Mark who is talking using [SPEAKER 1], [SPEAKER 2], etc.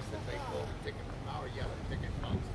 [SPEAKER 1] somebody there said they pulled a ticket from our yellow ticket box.